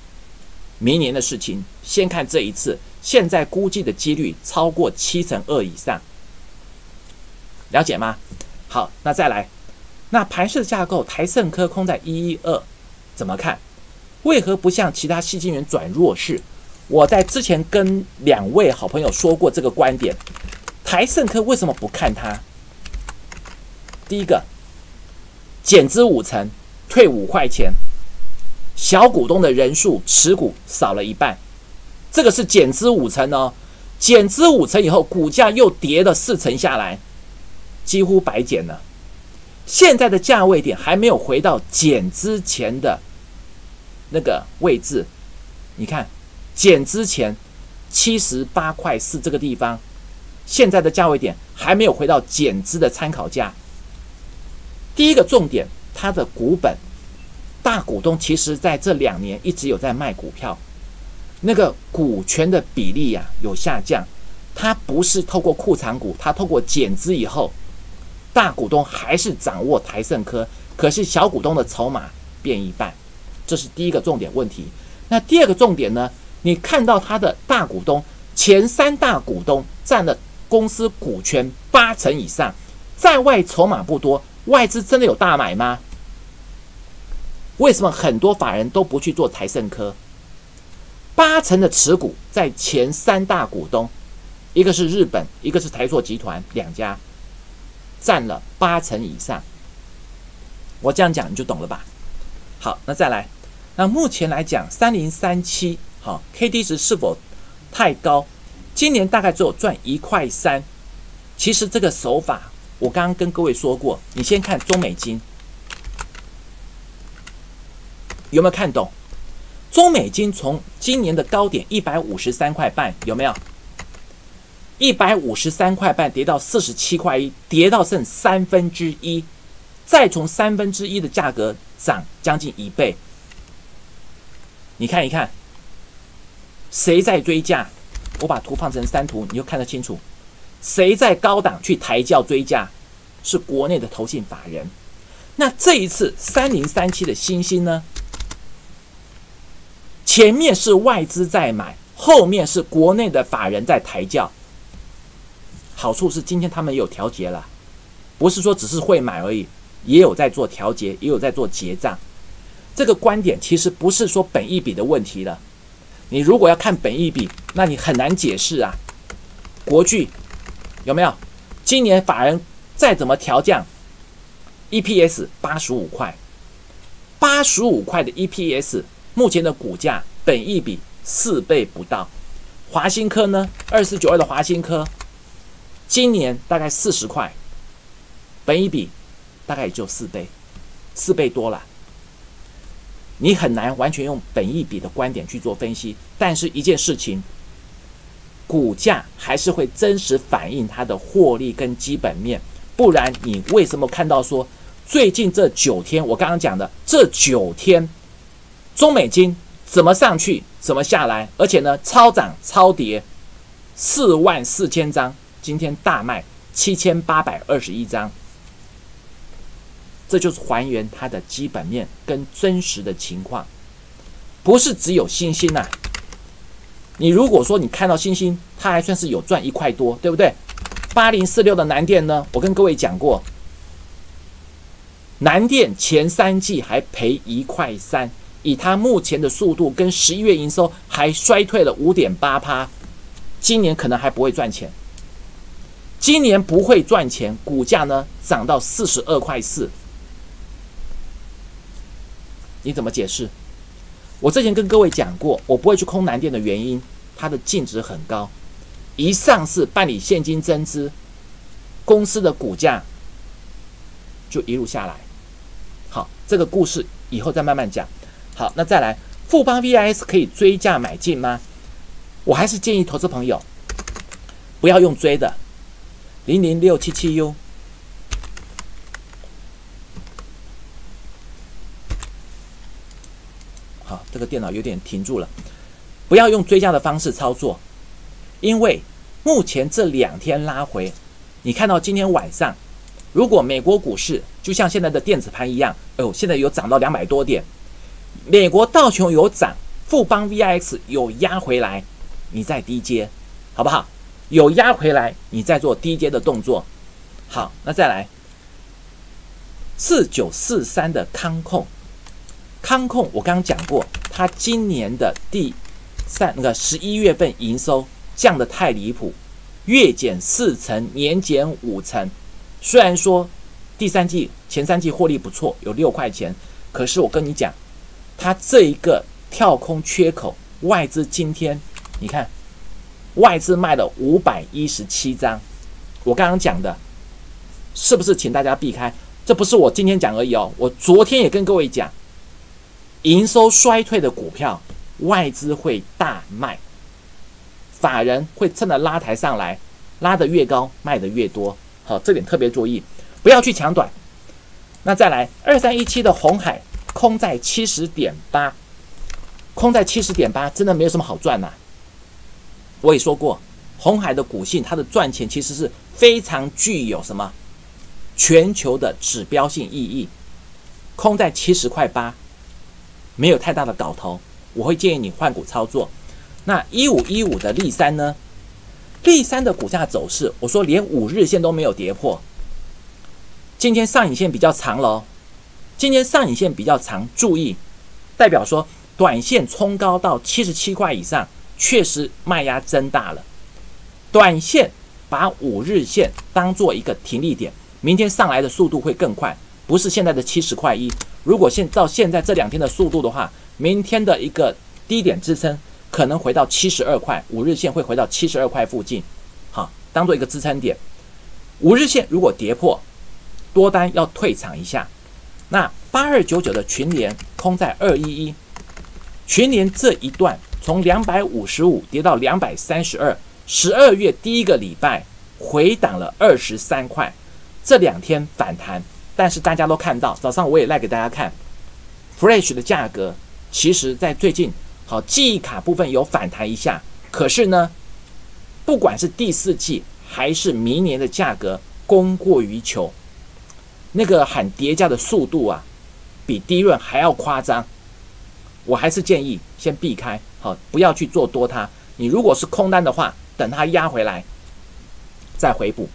明年的事情先看这一次。现在估计的几率超过七成二以上，了解吗？好，那再来，那盘势架构，台盛科空在一一二，怎么看？为何不像其他细晶元转弱势？我在之前跟两位好朋友说过这个观点，台盛科为什么不看它？第一个，减资五成，退五块钱，小股东的人数持股少了一半，这个是减资五成哦。减资五成以后，股价又跌了四成下来，几乎白减了。现在的价位点还没有回到减之前的那个位置，你看，减之前七十八块四这个地方，现在的价位点还没有回到减资的参考价。第一个重点，它的股本大股东其实在这两年一直有在卖股票，那个股权的比例呀有下降，它不是透过库藏股，它透过减资以后。大股东还是掌握台盛科，可是小股东的筹码变一半，这是第一个重点问题。那第二个重点呢？你看到他的大股东前三大股东占了公司股权八成以上，在外筹码不多，外资真的有大买吗？为什么很多法人都不去做台盛科？八成的持股在前三大股东，一个是日本，一个是台塑集团两家。占了八成以上，我这样讲你就懂了吧？好，那再来，那目前来讲，三零三七，好，K D 值是否太高？今年大概只有赚一块三。其实这个手法，我刚刚跟各位说过，你先看中美金，有没有看懂？中美金从今年的高点一百五十三块半，有没有？一百五十三块半跌到四十七块一，跌到剩三分之一，再从三分之一的价格涨将近一倍。你看一看，谁在追价？我把图放成三图，你就看得清楚。谁在高档去抬轿追价？是国内的投信法人。那这一次三零三七的新星呢？前面是外资在买，后面是国内的法人在抬轿。好处是今天他们有调节了，不是说只是会买而已，也有在做调节，也有在做结账。这个观点其实不是说本一比的问题了。你如果要看本一比，那你很难解释啊。国巨有没有？今年法人再怎么调降，EPS 八十五块，八十五块的 EPS，目前的股价本一比四倍不到。华新科呢？二四九二的华新科。今年大概四十块，本一比大概也就四倍，四倍多了。你很难完全用本一比的观点去做分析，但是一件事情，股价还是会真实反映它的获利跟基本面，不然你为什么看到说最近这九天我刚刚讲的这九天，中美金怎么上去怎么下来，而且呢超涨超跌，四万四千张。今天大卖七千八百二十一张，这就是还原它的基本面跟真实的情况，不是只有星星呐。你如果说你看到星星，它还算是有赚一块多，对不对？八零四六的南电呢，我跟各位讲过，南电前三季还赔一块三，以它目前的速度跟十一月营收还衰退了五点八趴，今年可能还不会赚钱。今年不会赚钱，股价呢涨到四十二块四，你怎么解释？我之前跟各位讲过，我不会去空南电的原因，它的净值很高，一上市办理现金增资，公司的股价就一路下来。好，这个故事以后再慢慢讲。好，那再来富邦 VIS 可以追价买进吗？我还是建议投资朋友不要用追的。零零六七七 U，好，这个电脑有点停住了，不要用追加的方式操作，因为目前这两天拉回，你看到今天晚上，如果美国股市就像现在的电子盘一样，哎呦，现在有涨到两百多点，美国道琼有涨，富邦 VIX 有压回来，你再低接，好不好？有压回来，你再做低阶的动作。好，那再来四九四三的康控，康控我刚刚讲过，它今年的第三那个十一月份营收降得太离谱，月减四成，年减五成。虽然说第三季前三季获利不错，有六块钱，可是我跟你讲，它这一个跳空缺口，外资今天你看，外资卖了五百一十七张。我刚刚讲的，是不是请大家避开？这不是我今天讲而已哦，我昨天也跟各位讲，营收衰退的股票。外资会大卖，法人会趁着拉抬上来，拉得越高卖得越多。好，这点特别注意，不要去抢短。那再来，二三一七的红海空在七十点八，空在七十点八，真的没有什么好赚呐。我也说过，红海的股性，它的赚钱其实是非常具有什么全球的指标性意义。空在七十块八，没有太大的搞头。我会建议你换股操作。那一五一五的利三呢？利三的股价走势，我说连五日线都没有跌破。今天上影线比较长喽，今天上影线比较长，注意，代表说短线冲高到七十七块以上，确实卖压增大了。短线把五日线当做一个停利点，明天上来的速度会更快，不是现在的七十块一。如果现照现在这两天的速度的话，明天的一个低点支撑可能回到七十二块，五日线会回到七十二块附近，好，当做一个支撑点。五日线如果跌破，多单要退场一下。那八二九九的群联空在二一一，群联这一段从两百五十五跌到两百三十二，十二月第一个礼拜回档了二十三块，这两天反弹，但是大家都看到，早上我也赖给大家看，Fresh 的价格。其实，在最近，好记忆卡部分有反弹一下，可是呢，不管是第四季还是明年的价格，供过于求，那个喊叠加的速度啊，比低润还要夸张。我还是建议先避开，好不要去做多它。你如果是空单的话，等它压回来再回补。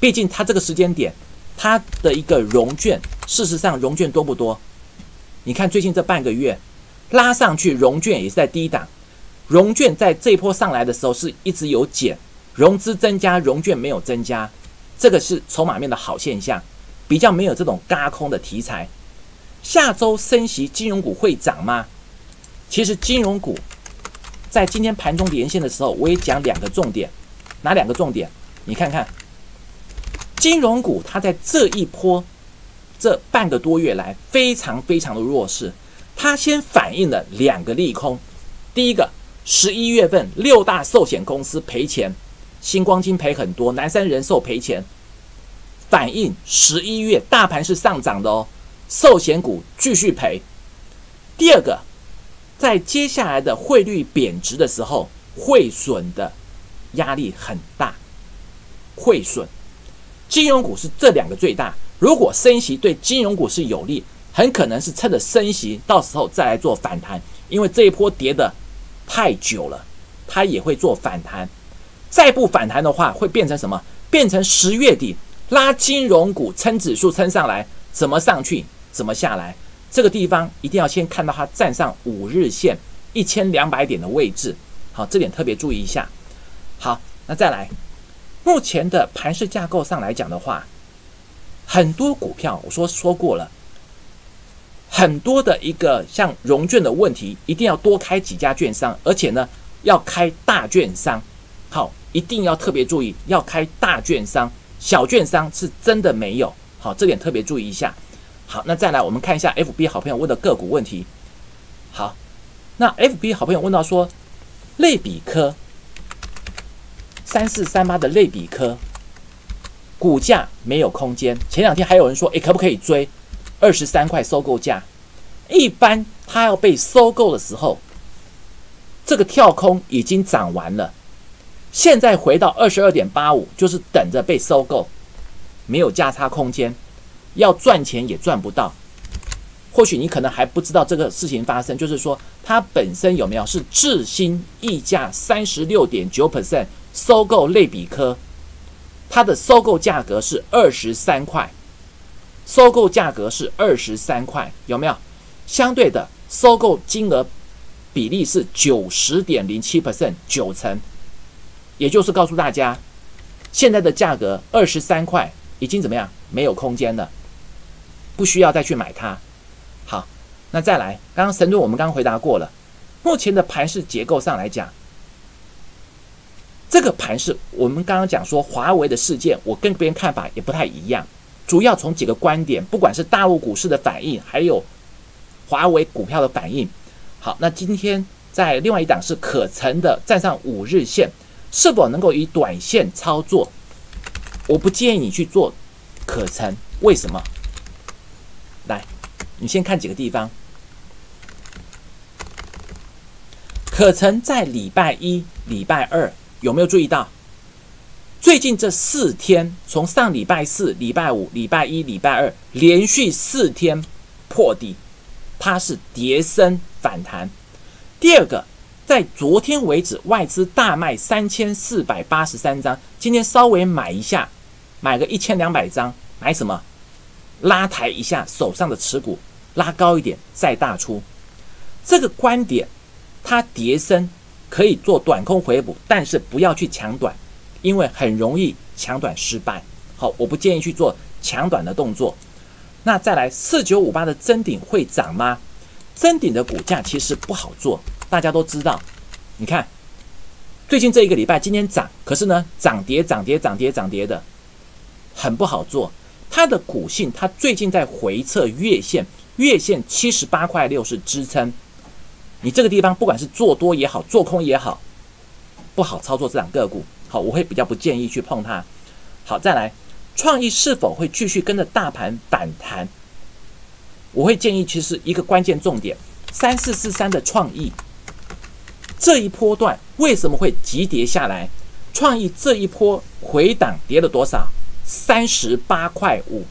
毕竟它这个时间点，它的一个融券，事实上融券多不多？你看最近这半个月。拉上去，融券也是在低档。融券在这一波上来的时候是一直有减，融资增加，融券没有增加，这个是筹码面的好现象，比较没有这种嘎空的题材。下周升息，金融股会涨吗？其实金融股在今天盘中连线的时候，我也讲两个重点，哪两个重点？你看看，金融股它在这一波这半个多月来非常非常的弱势。它先反映了两个利空，第一个，十一月份六大寿险公司赔钱，星光金赔很多，南山人寿赔钱，反映十一月大盘是上涨的哦，寿险股继续赔。第二个，在接下来的汇率贬值的时候，汇损的压力很大，汇损，金融股是这两个最大。如果升息对金融股是有利。很可能是趁着升息，到时候再来做反弹，因为这一波跌的太久了，它也会做反弹。再不反弹的话，会变成什么？变成十月底拉金融股撑指数撑上来，怎么上去，怎么下来？这个地方一定要先看到它站上五日线一千两百点的位置。好，这点特别注意一下。好，那再来，目前的盘势架构上来讲的话，很多股票我说说过了。很多的一个像融券的问题，一定要多开几家券商，而且呢要开大券商。好，一定要特别注意，要开大券商，小券商是真的没有。好，这点特别注意一下。好，那再来我们看一下 FB 好朋友问的个股问题。好，那 FB 好朋友问到说，类比科三四三八的类比科股价没有空间。前两天还有人说，诶，可不可以追？二十三块收购价，一般它要被收购的时候，这个跳空已经涨完了，现在回到二十二点八五，就是等着被收购，没有价差空间，要赚钱也赚不到。或许你可能还不知道这个事情发生，就是说它本身有没有是智新溢价三十六点九 percent 收购类比科，它的收购价格是二十三块。收购价格是二十三块，有没有？相对的，收购金额比例是九十点零七 percent，九成，也就是告诉大家，现在的价格二十三块已经怎么样？没有空间了，不需要再去买它。那再来，刚刚神盾我们刚刚回答过了，目前的盘势结构上来讲，这个盘势我们刚刚讲说华为的事件，我跟别人看法也不太一样，主要从几个观点，不管是大陆股市的反应，还有华为股票的反应。好，那今天在另外一档是可成的站上五日线，是否能够以短线操作？我不建议你去做可成，为什么？来，你先看几个地方。可曾在礼拜一、礼拜二有没有注意到？最近这四天，从上礼拜四、礼拜五、礼拜一、礼拜二连续四天破底。它是跌升反弹。第二个，在昨天为止，外资大卖三千四百八十三张，今天稍微买一下，买个一千两百张，买什么？拉抬一下手上的持股，拉高一点再大出。这个观点，它跌升可以做短空回补，但是不要去抢短，因为很容易抢短失败。好，我不建议去做抢短的动作。那再来四九五八的真顶会涨吗？真顶的股价其实不好做，大家都知道。你看，最近这一个礼拜，今天涨，可是呢，涨跌涨跌涨跌涨跌的，很不好做。它的股性，它最近在回测月线，月线七十八块六是支撑。你这个地方不管是做多也好，做空也好，不好操作这两个股。好，我会比较不建议去碰它。好，再来。创意是否会继续跟着大盘反弹？我会建议，其实一个关键重点，三四四三的创意这一波段为什么会急跌下来？创意这一波回档跌了多少？三十八块五，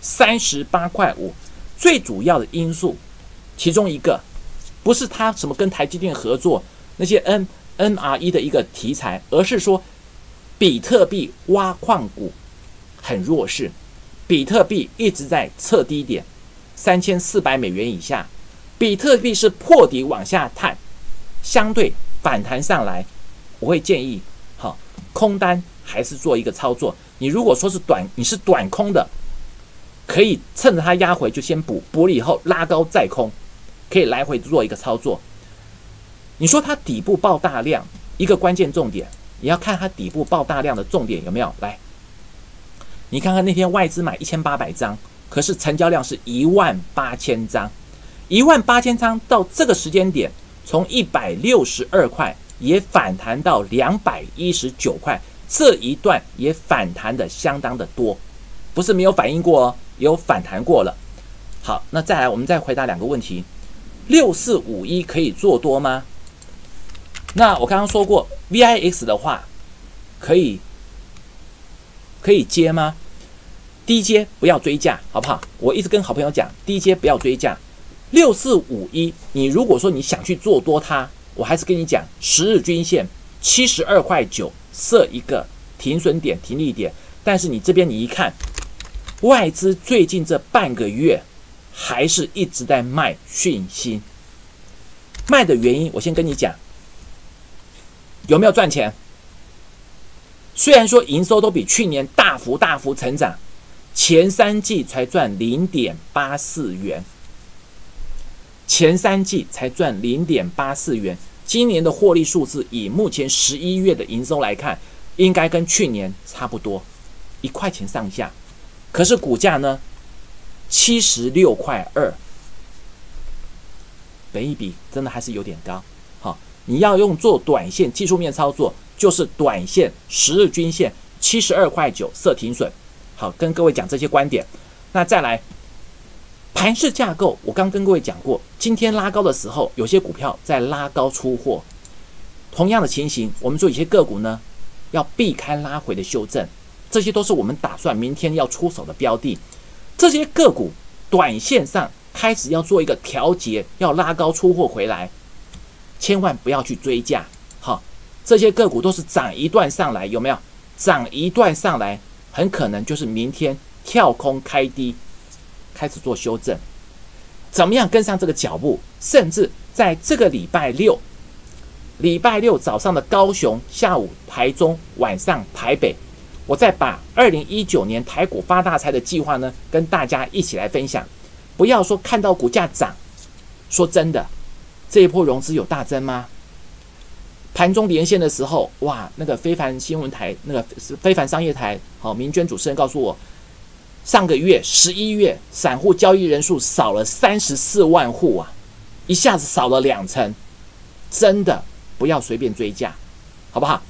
三十八块五。最主要的因素，其中一个不是他什么跟台积电合作那些 N N R E 的一个题材，而是说比特币挖矿股。很弱势，比特币一直在测低点，三千四百美元以下。比特币是破底往下探，相对反弹上来，我会建议，好空单还是做一个操作。你如果说是短，你是短空的，可以趁着它压回就先补，补了以后拉高再空，可以来回做一个操作。你说它底部爆大量，一个关键重点，你要看它底部爆大量的重点有没有来。你看看那天外资买一千八百张，可是成交量是一万八千张，一万八千张到这个时间点，从一百六十二块也反弹到两百一十九块，这一段也反弹的相当的多，不是没有反应过哦，有反弹过了。好，那再来我们再回答两个问题：六四五一可以做多吗？那我刚刚说过，VIX 的话可以可以接吗？低阶不要追价，好不好？我一直跟好朋友讲，低阶不要追价。六四五一，你如果说你想去做多它，我还是跟你讲，十日均线七十二块九设一个停损点、停利点。但是你这边你一看，外资最近这半个月还是一直在卖讯息，卖的原因我先跟你讲，有没有赚钱？虽然说营收都比去年大幅大幅成长。前三季才赚零点八四元，前三季才赚零点八四元。今年的获利数字，以目前十一月的营收来看，应该跟去年差不多，一块钱上下。可是股价呢，七十六块二，本一比真的还是有点高。好，你要用做短线技术面操作，就是短线十日均线七十二块九设停损。好，跟各位讲这些观点。那再来，盘式架构，我刚跟各位讲过，今天拉高的时候，有些股票在拉高出货。同样的情形，我们做一些个股呢，要避开拉回的修正。这些都是我们打算明天要出手的标的。这些个股短线上开始要做一个调节，要拉高出货回来，千万不要去追价。好，这些个股都是涨一段上来，有没有？涨一段上来。很可能就是明天跳空开低，开始做修正。怎么样跟上这个脚步？甚至在这个礼拜六，礼拜六早上的高雄，下午台中，晚上台北，我再把二零一九年台股发大财的计划呢，跟大家一起来分享。不要说看到股价涨，说真的，这一波融资有大增吗？盘中连线的时候，哇，那个非凡新闻台，那个非凡商业台，好，明娟主持人告诉我，上个月十一月散户交易人数少了三十四万户啊，一下子少了两成，真的不要随便追价，好不好？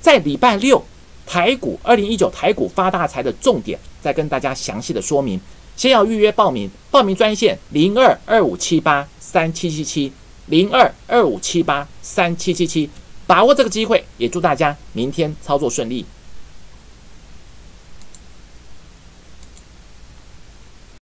在礼拜六台股二零一九台股发大财的重点，再跟大家详细的说明。先要预约报名，报名专线零二二五七八三七七七零二二五七八三七七七。把握这个机会，也祝大家明天操作顺利。